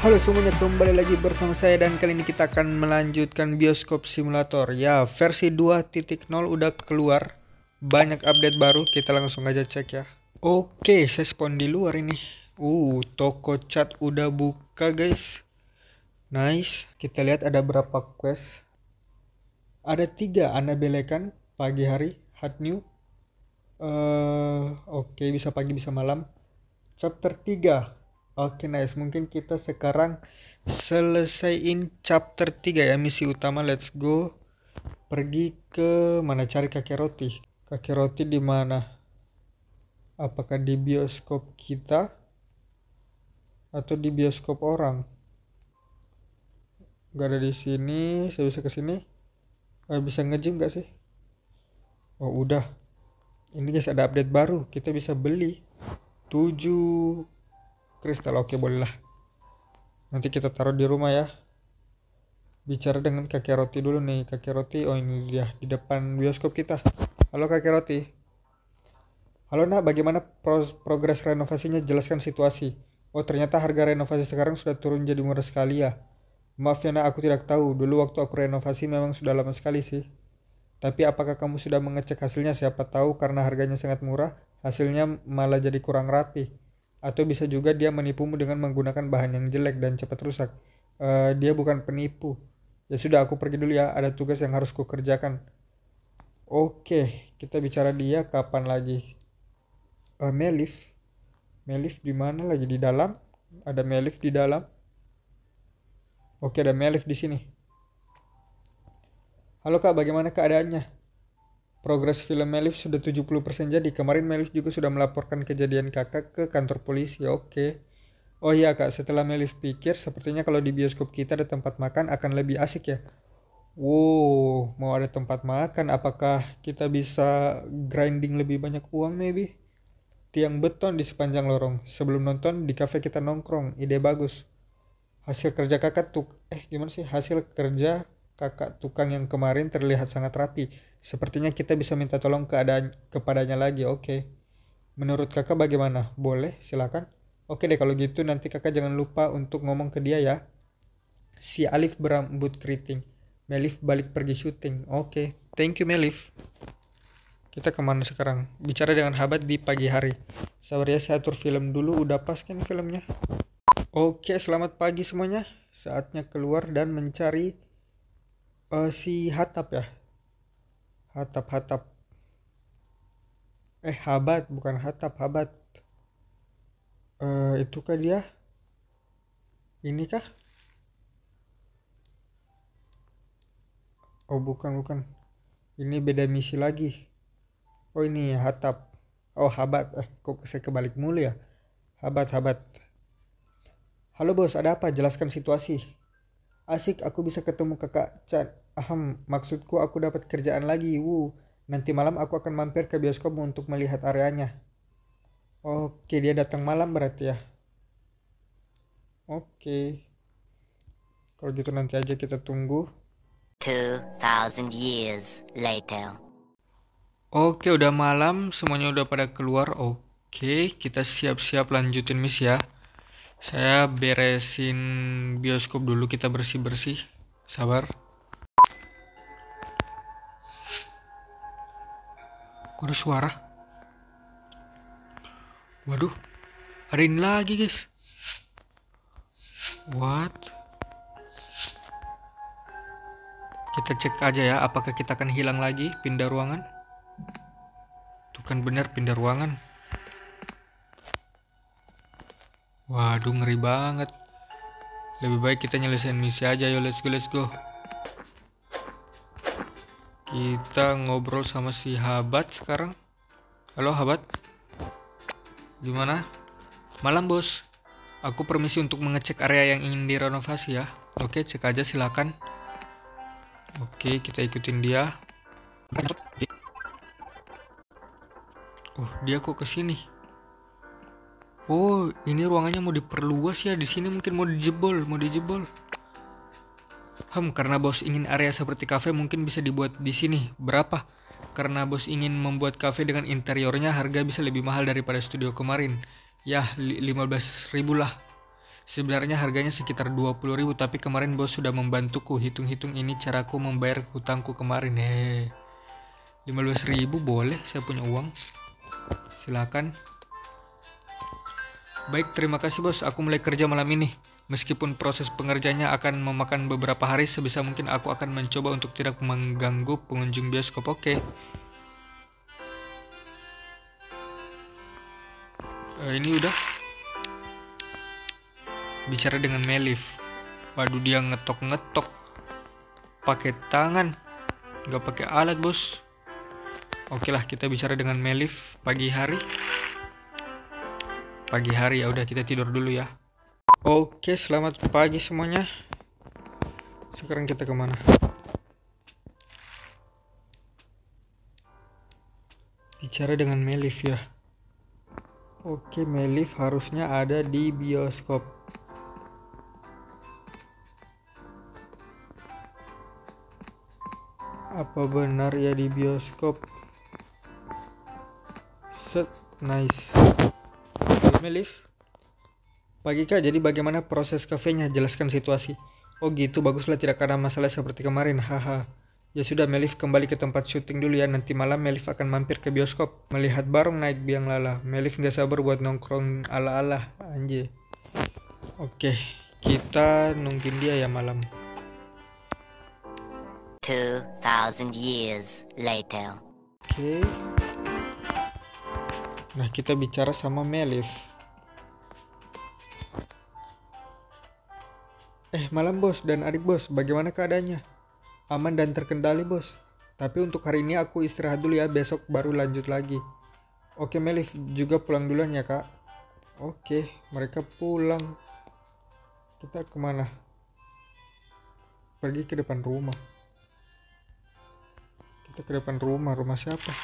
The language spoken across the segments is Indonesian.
Halo semuanya, kembali lagi bersama saya dan kali ini kita akan melanjutkan bioskop simulator. Ya, versi 2.0 udah keluar. Banyak update baru, kita langsung aja cek ya. Oke, saya spawn di luar ini. Uh, toko cat udah buka guys. Nice. Kita lihat ada berapa quest. Ada tiga anda belekan pagi hari, hot new. Uh, Oke, bisa pagi bisa malam. Chapter 3 Oke nice, mungkin kita sekarang selesaiin chapter 3 ya misi utama. Let's go. Pergi ke mana cari kakek roti. Kakek roti di mana? Apakah di bioskop kita atau di bioskop orang? Gak ada di sini. Saya bisa ke sini. Eh, bisa ngejim gak sih? Oh udah. Ini guys ada update baru. Kita bisa beli 7 kristal oke boleh lah nanti kita taruh di rumah ya. Bicara dengan kakek roti dulu nih. Kakek roti oh ini dia di depan bioskop kita. Halo kakek roti. Halo nak bagaimana pro progres renovasinya? Jelaskan situasi. Oh ternyata harga renovasi sekarang sudah turun jadi murah sekali ya. Maaf ya nak aku tidak tahu. Dulu waktu aku renovasi memang sudah lama sekali sih. Tapi apakah kamu sudah mengecek hasilnya? Siapa tahu karena harganya sangat murah hasilnya malah jadi kurang rapi atau bisa juga dia menipumu dengan menggunakan bahan yang jelek dan cepat rusak. Uh, dia bukan penipu. Ya sudah, aku pergi dulu ya. Ada tugas yang harus kukerjakan. Oke, kita bicara dia kapan lagi? Uh, Melif. Melif di mana lagi di dalam? Ada Melif di dalam. Oke, ada Melif di sini. Halo Kak, bagaimana keadaannya? Progres film Melif sudah 70% jadi. Kemarin Melif juga sudah melaporkan kejadian kakak ke kantor polisi. Oke. Oh iya kak, setelah Melif pikir, sepertinya kalau di bioskop kita ada tempat makan akan lebih asik ya. Wow, mau ada tempat makan, apakah kita bisa grinding lebih banyak uang maybe? Tiang beton di sepanjang lorong. Sebelum nonton, di cafe kita nongkrong. Ide bagus. Hasil kerja kakak tuh, eh gimana sih? Hasil kerja kakak tukang yang kemarin terlihat sangat rapi Sepertinya kita bisa minta tolong keadaan kepadanya lagi. Oke. Menurut kakak bagaimana? Boleh, silakan. Oke deh kalau gitu nanti kakak jangan lupa untuk ngomong ke dia ya. Si Alif berambut keriting. Melif balik pergi syuting. Oke, thank you Melif. Kita ke mana sekarang? Bicara dengan Habat di pagi hari. Sabar ya, saya atur film dulu. Udah pas kan filmnya? Oke, selamat pagi semuanya. Saatnya keluar dan mencari uh, si Hatap ya? Hatap-hatap eh habat bukan hatap habat. Uh, itu kah dia? Ini kah oh bukan bukan. Ini beda misi lagi. Oh ini hatap. Oh habat. Eh kok saya kebalik mulu ya? Habat habat. Halo bos. Ada apa? Jelaskan situasi asik aku bisa ketemu kakak Chan Aham, maksudku aku dapat kerjaan lagi, wu. Nanti malam aku akan mampir ke bioskop untuk melihat areanya. Oke, dia datang malam berarti ya. Oke. Kalau gitu nanti aja kita tunggu. 2000 years later. Oke, udah malam, semuanya udah pada keluar. Oke, kita siap-siap lanjutin misi ya. Saya beresin bioskop dulu, kita bersih-bersih. Sabar. Kok ada suara? Waduh, ada ini lagi guys. What? Kita cek aja ya, apakah kita akan hilang lagi pindah ruangan? Tuh kan benar pindah ruangan. Waduh, ngeri banget. Lebih baik kita nyelesain misi aja, yuk let's go, let's go. Kita ngobrol sama si Habat sekarang. Halo Habat. Gimana? Malam bos. Aku permisi untuk mengecek area yang ingin direnovasi ya. Oke cek aja silakan. Oke kita ikutin dia. Oh dia kok ke sini oh ini ruangannya mau diperluas ya di sini mungkin mau dijebol mau dijebol Hmm, karena bos ingin area seperti kafe mungkin bisa dibuat di sini. Berapa? Karena bos ingin membuat kafe dengan interiornya harga bisa lebih mahal daripada studio kemarin. Ya, 15 ribu lah. Sebenarnya harganya sekitar 20.000 tapi kemarin bos sudah membantuku hitung-hitung ini caraku membayar hutangku kemarin. Hehehe. 15.000 boleh saya punya uang. Silakan. Baik, terima kasih bos. Aku mulai kerja malam ini. Meskipun proses pengerjaannya akan memakan beberapa hari, sebisa mungkin aku akan mencoba untuk tidak mengganggu pengunjung bioskop. Oke. Eh, ini udah. Bicara dengan Melif. Waduh, dia ngetok-ngetok. Pakai tangan. Nggak pakai alat, bos. Oke lah, kita bicara dengan Melif pagi hari. Pagi hari ya udah kita tidur dulu ya. Oke, selamat pagi semuanya. Sekarang kita ke mana? Bicara dengan Melif ya. Oke, Melif harusnya ada di bioskop. Apa benar ya di bioskop? Set, nice. Melif. Pagi kak, jadi bagaimana proses kafenya? Jelaskan situasi. Oh gitu, baguslah tidak ada masalah seperti kemarin, haha. Ya sudah, Melif kembali ke tempat syuting dulu ya. Nanti malam Melif akan mampir ke bioskop. Melihat Barong naik biang lala. Melif nggak sabar buat nongkrong ala-ala, anjir. Oke, kita nungguin dia ya malam. 2,000 years later. Oke. Nah, kita bicara sama Melif. Eh, malam bos dan adik bos, bagaimana keadaannya? Aman dan terkendali bos. Tapi untuk hari ini aku istirahat dulu ya, besok baru lanjut lagi. Oke Melif, juga pulang duluan ya kak. Oke, mereka pulang. Kita ke mana? Pergi ke depan rumah. Kita ke depan rumah, rumah siapa?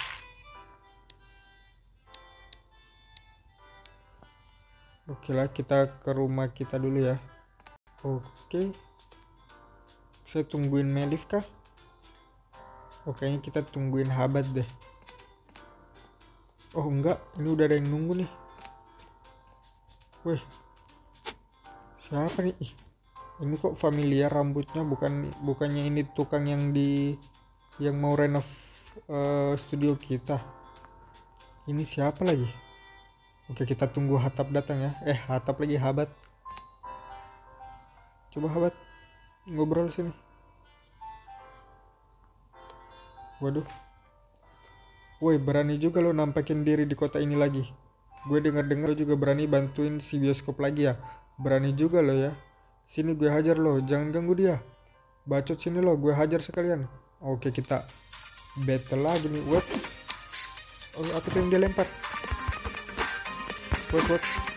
Oke lah, kita ke rumah kita dulu ya. Oke. Saya tungguin Melif kah? Oh, kayaknya kita tungguin Habat deh. Oh, enggak. Ini udah ada yang nunggu nih. Wih. Siapa nih? Ih, ini kok familiar rambutnya bukan bukannya ini tukang yang di yang mau renov eh, studio kita. Ini siapa lagi? Oke, kita tunggu Hatap datang ya. Eh, Hatap lagi Habat. Coba Habat ngobrol sini. Waduh. Woi, berani juga lo nampakin diri di kota ini lagi. Gue denger-dengar lo juga berani bantuin si bioskop lagi ya. Berani juga lo ya. Sini gue hajar lo, jangan ganggu dia. Bacot sini lo, gue hajar sekalian. Oke, kita battle lagi nih. What? Oh, apa tuh yang dia lempar? What, what?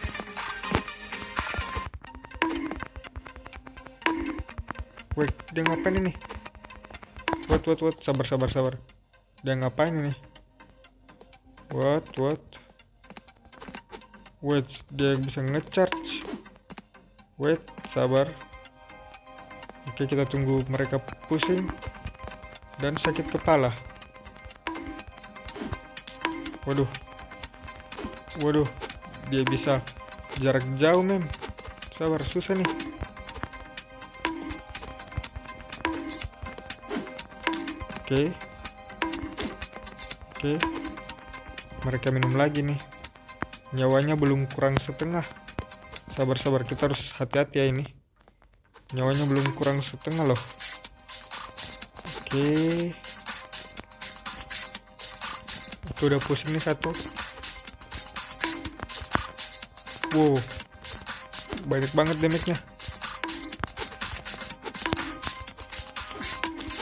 Wait, dia ngapain ini? What, what, what? Sabar, sabar, sabar. Dia ngapain ini? What, what? Wait, dia bisa ngecharge. Wait, sabar. Oke, kita tunggu mereka pusing dan sakit kepala. Waduh. Waduh, dia bisa jarak jauh, mem. Sabar, susah nih. Oke. Oke. Mereka minum lagi nih. Nyawanya belum kurang setengah. Sabar-sabar, kita harus hati-hati ya ini. Nyawanya belum kurang setengah loh. Oke. Oke, udah pusing nih satu. Wow. Banyak banget damage-nya.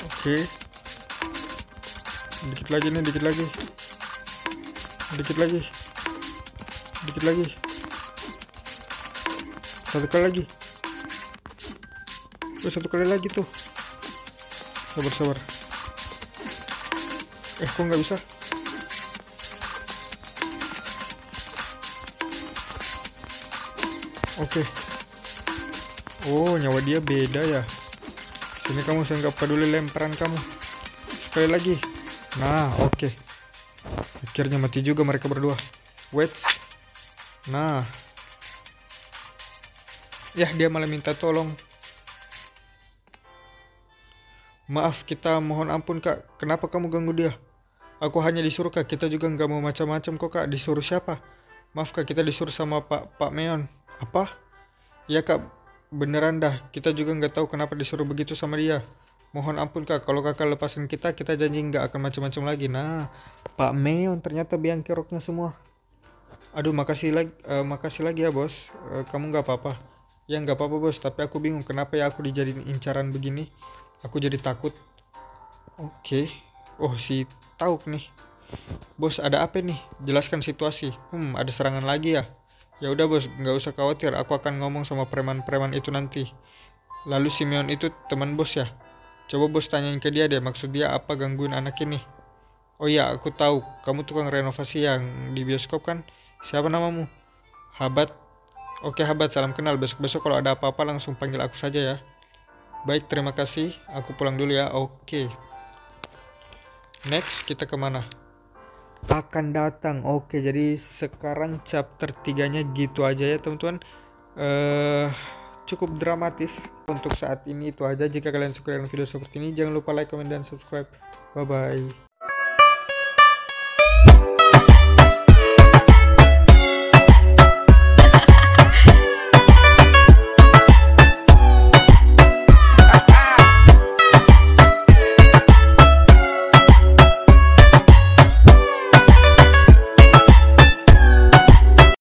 Oke. Dikit lagi nih, dikit lagi. Dikit lagi. Dikit lagi. Satu kali lagi. Oh, satu kali lagi tuh. Sabar, sabar. Eh, kok nggak bisa? Oke. Oh, nyawa dia beda ya. Sini kamu saya nggak peduli lemparan kamu. Sekali lagi. Nah, oke. Akhirnya mati juga mereka berdua. Wait. Nah. Ya, dia malah minta tolong. Maaf, kita mohon ampun kak. Kenapa kamu ganggu dia? Aku hanya disuruh kak. Kita juga nggak mau macam-macam kok kak. Disuruh siapa? Maaf kak, kita disuruh sama Pak Pak Meon. Apa? Ya kak, beneran dah. Kita juga nggak tahu kenapa disuruh begitu sama dia. Mohon ampun kak, kalau kakak lepasin kita, kita janji nggak akan macam-macam lagi. Nah, Pak Meon ternyata biang keroknya semua. Aduh, makasih lagi, eh, makasih lagi ya bos. Eh, kamu nggak apa-apa. Ya nggak apa-apa bos, tapi aku bingung kenapa ya aku dijadiin incaran begini. Aku jadi takut. Oke. Oh, si Tauk nih. Bos, ada apa nih? Jelaskan situasi. Hmm, ada serangan lagi ya? Ya udah bos, nggak usah khawatir. Aku akan ngomong sama preman-preman itu nanti. Lalu Simeon itu teman bos ya? Coba bos tanyain ke dia deh, maksud dia apa gangguin anak ini. Oh iya, aku tahu. Kamu tukang renovasi yang di bioskop kan? Siapa namamu? Habat. Oke Habat, salam kenal. Besok-besok kalau ada apa-apa langsung panggil aku saja ya. Baik, terima kasih. Aku pulang dulu ya. Oke. Next, kita ke mana? Akan datang. Oke, jadi sekarang chapter 3-nya gitu aja ya, teman-teman. Eh, cukup dramatis untuk saat ini itu aja. Jika kalian suka dengan video seperti ini, jangan lupa like, comment, dan subscribe. Bye-bye.